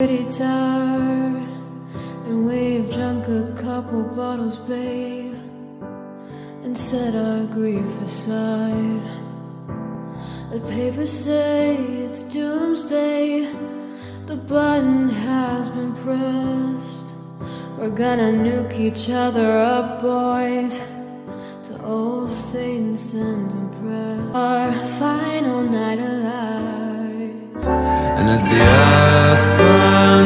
pretty tired, and we've drunk a couple bottles, babe, and set our grief aside. The papers say it's doomsday, the button has been pressed. We're gonna nuke each other up, boys. To old Satan sends impress. Our final night alive. And as the earth burns